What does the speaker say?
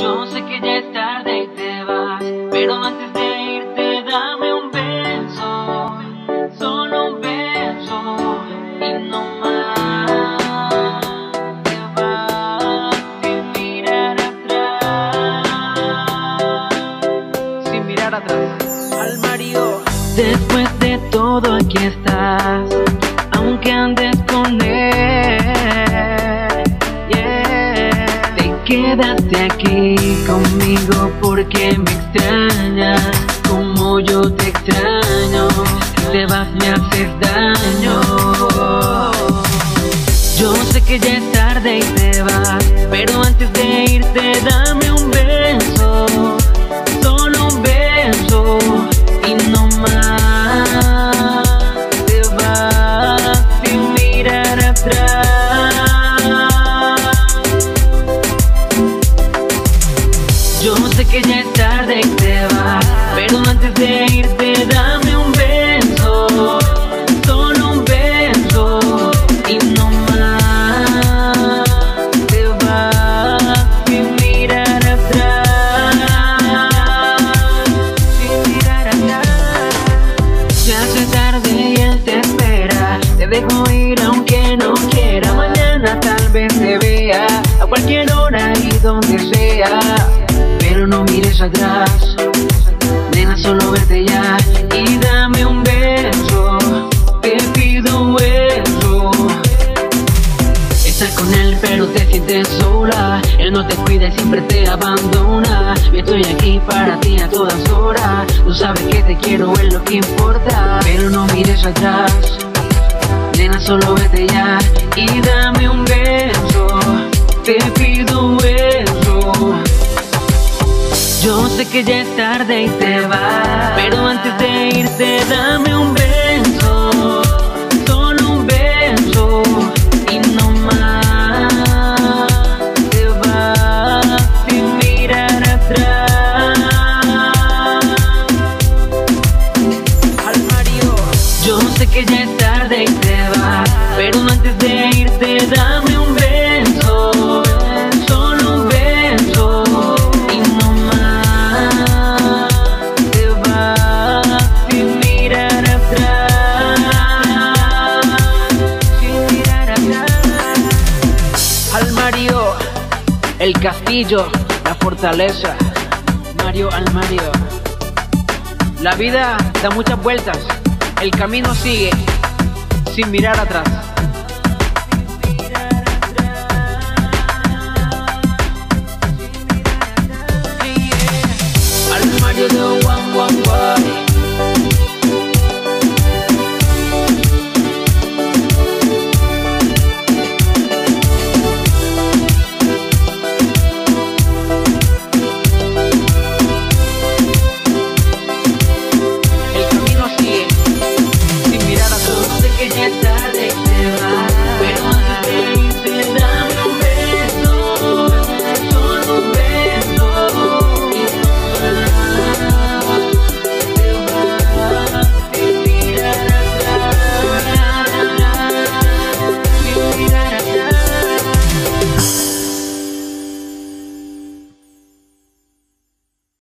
Yo sé que ya es tarde y te vas, pero antes de irte dame un beso, solo un beso y no más. Te vas sin mirar atrás, sin mirar atrás. Al marido. Después de todo aquí estás, aunque andes con él. Yeah. Te quedaste aquí conmigo porque me extrañas, como yo te extraño. Si te vas me haces daño. Yo sé que ya es tarde y te vas, pero antes de irte dame antes de irte dame un beso, solo un beso y no más. Te vas sin mirar atrás, sin mirar atrás. Se hace tarde y él te espera, te dejo ir aunque no quiera. Mañana tal vez te vea a cualquier hora y donde sea pero no mires atrás. Solo vete ya y dame un beso. Te pido eso. Estás con él, pero te sientes sola. Él no te cuida y siempre te abandona. Yo estoy aquí para ti a todas horas. Tú sabes que te quiero, es lo que importa. Pero no mires atrás. Nena, solo vete ya y dame un beso. Te pido sé que ya es tarde y te vas, pero antes de irte dame un beso, solo un beso y no más. Te vas sin mirar atrás. Al marido. Yo sé que ya es tarde y te vas, pero antes de irte dame un El castillo. La fortaleza. Mario al Mario. La vida da muchas vueltas. El camino sigue sin mirar atrás.